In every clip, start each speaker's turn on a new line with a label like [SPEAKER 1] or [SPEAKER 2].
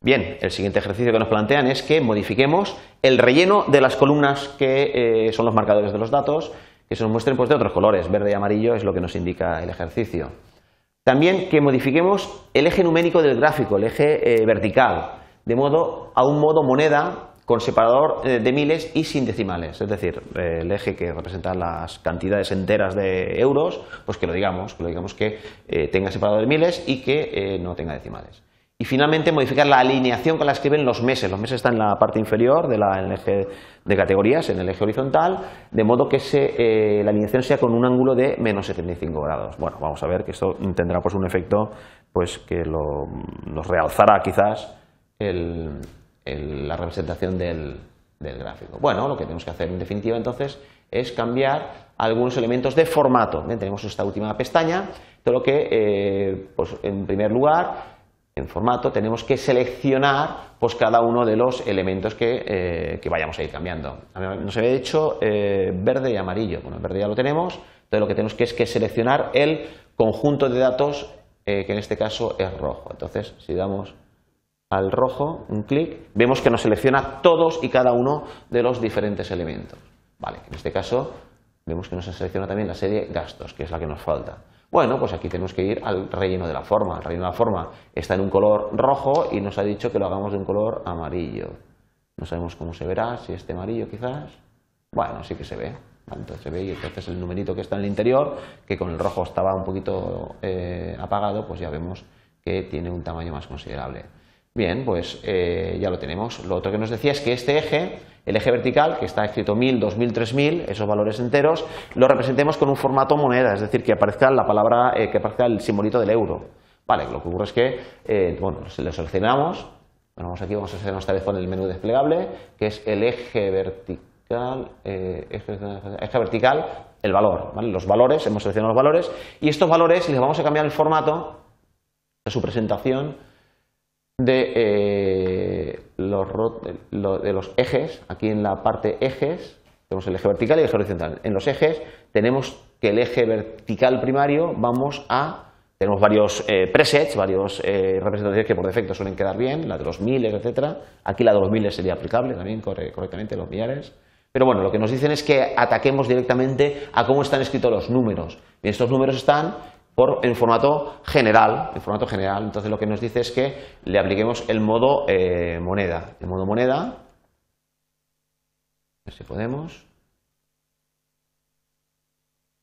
[SPEAKER 1] Bien, el siguiente ejercicio que nos plantean es que modifiquemos el relleno de las columnas que eh, son los marcadores de los datos, que se nos muestren pues, de otros colores, verde y amarillo es lo que nos indica el ejercicio. También que modifiquemos el eje numérico del gráfico, el eje eh, vertical, de modo a un modo moneda con separador eh, de miles y sin decimales, es decir, el eje que representa las cantidades enteras de euros, pues que lo digamos, que lo digamos que tenga separador de miles y que no tenga decimales. Y finalmente modificar la alineación con la que escriben los meses. Los meses están en la parte inferior del eje de categorías, en el eje horizontal, de modo que eh, la alineación sea con un ángulo de menos 75 grados. Bueno, vamos a ver que esto tendrá pues un efecto pues que nos realzará quizás la representación del, gráfico. Bueno, lo que tenemos que hacer en definitiva entonces es cambiar algunos elementos de formato. tenemos esta última pestaña, todo lo que, eh, pues en primer lugar, en formato, tenemos que seleccionar pues, cada uno de los elementos que, eh, vayamos a ir cambiando. Nos había dicho eh, verde y amarillo. Bueno, el verde ya lo tenemos, entonces lo que tenemos que es que seleccionar el conjunto de datos eh, que en este caso es rojo. Entonces, si damos al rojo un clic, vemos que nos selecciona todos y cada uno de los diferentes elementos. Vale, en este caso vemos que nos selecciona también la serie gastos, que es la que nos falta. Bueno, pues aquí tenemos que ir al relleno de la forma. El relleno de la forma está en un color rojo y nos ha dicho que lo hagamos de un color amarillo. No sabemos cómo se verá, si este amarillo quizás. Bueno, sí que se ve. Entonces se ve y entonces el numerito que está en el interior, que con el rojo estaba un poquito eh, apagado, pues ya vemos que tiene un tamaño más considerable. Bien, pues eh, ya lo tenemos. Lo otro que nos decía es que este eje el eje vertical, que está escrito 1000, 2000, 3000, esos valores enteros, lo representemos con un formato moneda, es decir, que aparezca la palabra, eh, que aparezca el simbolito del euro. Vale, lo que ocurre es que, eh, bueno, lo seleccionamos, vamos aquí, vamos a seleccionar esta vez con el menú desplegable, que es el eje vertical, eh, eje, vertical, el valor, ¿vale? los valores, hemos seleccionado los valores, y estos valores les vamos a cambiar el formato de su presentación de, eh, los, de los ejes, aquí en la parte ejes, tenemos el eje vertical y el eje horizontal. En los ejes tenemos que el eje vertical primario vamos a tenemos varios eh, presets, varios eh, representaciones que por defecto suelen quedar bien, la de los miles, etcétera. Aquí la de los miles sería aplicable también correctamente, los millares. Pero bueno, lo que nos dicen es que ataquemos directamente a cómo están escritos los números. Y estos números están en formato general, en formato general. Entonces lo que nos dice es que le apliquemos el modo eh, moneda. El modo moneda, a si podemos.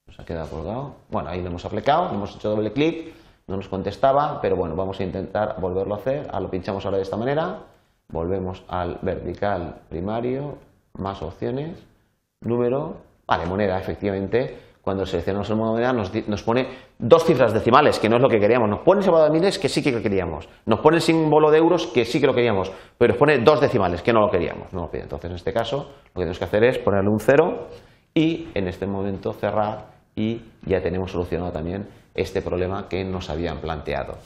[SPEAKER 1] Nos ha quedado colgado. Bueno, ahí lo hemos aplicado, hemos hecho doble clic, no nos contestaba, pero bueno, vamos a intentar volverlo a hacer. Ahora lo pinchamos ahora de esta manera, volvemos al vertical primario, más opciones, número, vale, moneda, efectivamente, cuando seleccionamos el modo moneda nos, pone dos cifras decimales, que no es lo que queríamos. Nos pone el símbolo de miles, que sí que lo queríamos. Nos pone el símbolo de euros, que sí que lo queríamos. Pero nos pone dos decimales, que no lo queríamos. No lo Entonces, en este caso, lo que tenemos que hacer es ponerle un cero y en este momento cerrar y ya tenemos solucionado también este problema que nos habían planteado.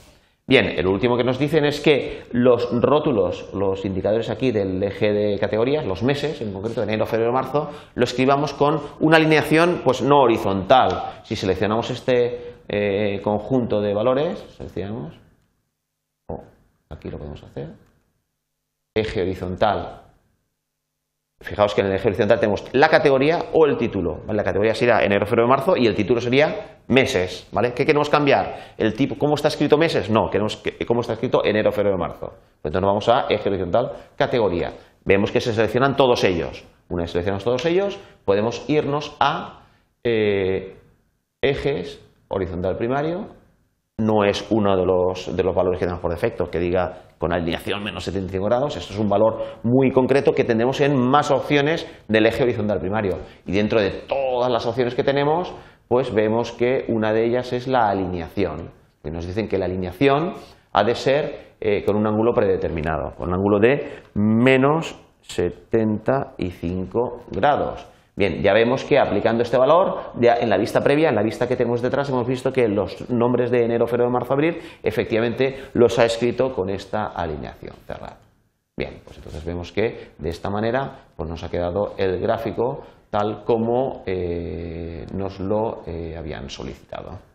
[SPEAKER 1] Bien, el último que nos dicen es que los rótulos, los indicadores aquí del eje de categorías, los meses, en concreto enero, febrero, marzo, lo escribamos con una alineación pues no horizontal. Si seleccionamos este eh, conjunto de valores, seleccionamos, aquí lo podemos hacer, eje horizontal Fijaos que en el eje horizontal tenemos la categoría o el título. La categoría sería enero, febrero, marzo y el título sería meses. ¿vale? ¿Qué queremos cambiar? El tipo, ¿Cómo está escrito meses? No, queremos que, cómo está escrito enero, febrero, marzo. Pues entonces vamos a eje horizontal, categoría. Vemos que se seleccionan todos ellos. Una vez seleccionados todos ellos, podemos irnos a eh, ejes horizontal primario. No es uno de los, de los valores que tenemos por defecto que diga con alineación menos 75 grados. Esto es un valor muy concreto que tendremos en más opciones del eje horizontal primario. Y dentro de todas las opciones que tenemos, pues vemos que una de ellas es la alineación. Y nos dicen que la alineación ha de ser eh, con un ángulo predeterminado, con un ángulo de menos 75 grados. Bien, ya vemos que aplicando este valor, en la vista previa, en la vista que tenemos detrás, hemos visto que los nombres de enero, febrero, marzo, abril, efectivamente los ha escrito con esta alineación cerrada. Bien, pues entonces vemos que de esta manera pues nos ha quedado el gráfico tal como eh, nos lo eh, habían solicitado.